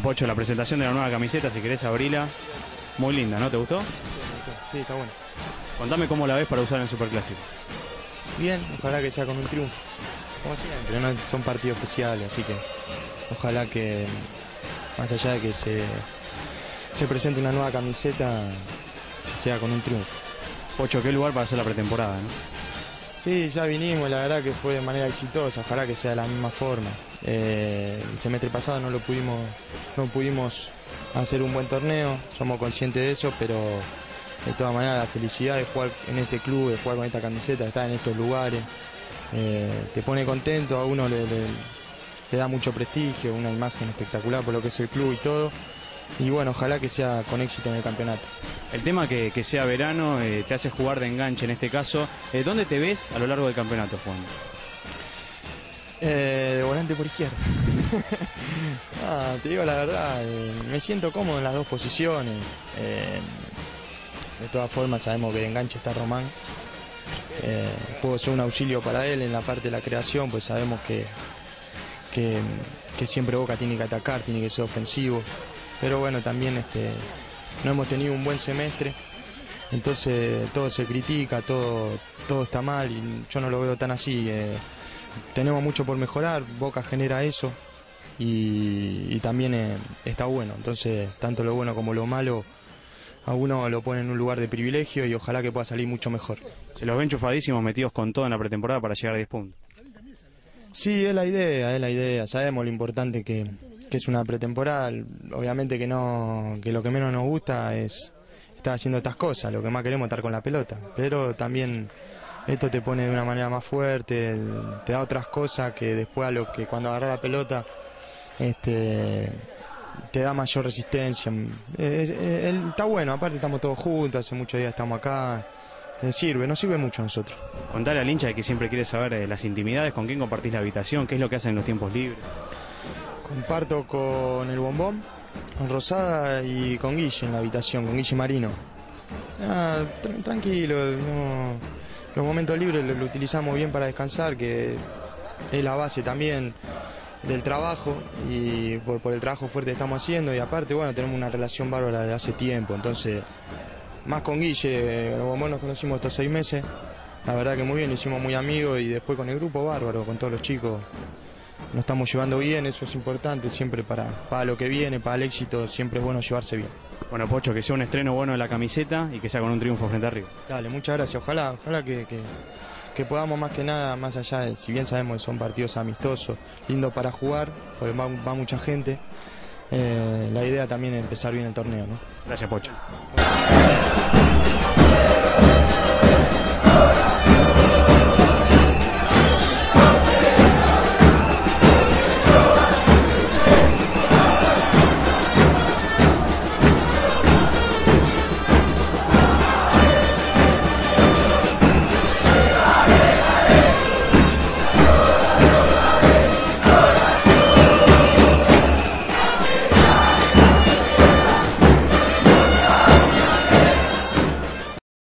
Pocho, la presentación de la nueva camiseta, si querés abrirla. Muy linda, ¿no? ¿Te gustó? Sí, está bueno. Contame cómo la ves para usar en el Superclásico. Bien, ojalá que sea con un triunfo. Como siempre, ¿no? son partidos especiales, así que ojalá que, más allá de que se, se presente una nueva camiseta, sea con un triunfo. Pocho, qué lugar para hacer la pretemporada, ¿no? Sí, ya vinimos, la verdad que fue de manera exitosa, ojalá que sea de la misma forma. Eh, el semestre pasado no lo pudimos, no pudimos hacer un buen torneo, somos conscientes de eso, pero de todas maneras la felicidad de jugar en este club, de jugar con esta camiseta, de estar en estos lugares, eh, te pone contento, a uno le, le da mucho prestigio, una imagen espectacular por lo que es el club y todo. Y bueno, ojalá que sea con éxito en el campeonato. El tema que, que sea verano eh, te hace jugar de enganche en este caso. Eh, ¿Dónde te ves a lo largo del campeonato, Juan? Eh, de volante por izquierda. Ah, te digo la verdad, me siento cómodo en las dos posiciones. De todas formas, sabemos que de enganche está Román. Puedo ser un auxilio para él en la parte de la creación, pues sabemos que, que, siempre Boca tiene que atacar, tiene que ser ofensivo. Pero bueno, también este, no hemos tenido un buen semestre. Entonces todo se critica, todo, todo está mal y yo no lo veo tan así. eh, tenemos mucho por mejorar, Boca genera eso y, también eh, está bueno. Entonces, tanto lo bueno como lo malo, a uno lo pone en un lugar de privilegio y ojalá que pueda salir mucho mejor. Se los ven enchufadísimos, metidos con todo en la pretemporada para llegar a 10 puntos. Sí, es la idea, es la idea. Sabemos lo importante que, que es una pretemporada. Obviamente que no, que lo que menos nos gusta es estar haciendo estas cosas. Lo que más queremos es estar con la pelota. Pero también esto te pone de una manera más fuerte, te da otras cosas que después a lo que cuando agarras la pelota, este te da mayor resistencia. Está bueno, aparte estamos todos juntos, hace muchos días estamos acá. Eh, sirve, nos sirve mucho a nosotros. Contale al hincha de que siempre quiere saber eh, las intimidades, con quién compartís la habitación, qué es lo que hacen en los tiempos libres. Comparto con el bombón, con Rosada y con Guille en la habitación, con Guille Marino. Ah, tr- tranquilo, no- los momentos libres los, lo utilizamos bien para descansar, que es la base también del trabajo y por, por el trabajo fuerte que estamos haciendo y aparte, bueno, tenemos una relación bárbara de hace tiempo, entonces, más con Guille, bombón nos conocimos estos seis meses, la verdad que muy bien, hicimos muy amigos y después con el grupo bárbaro, con todos los chicos, nos estamos llevando bien, eso es importante siempre para, para lo que viene, para el éxito, siempre es bueno llevarse bien. Bueno, Pocho, que sea un estreno bueno de la camiseta y que sea con un triunfo frente a River. Dale, muchas gracias, ojalá, ojalá que, que- que podamos más que nada, más allá de, si bien sabemos que son partidos amistosos, lindos para jugar, porque va, va mucha gente, eh, la idea también es empezar bien el torneo, ¿no? Gracias, Pocho.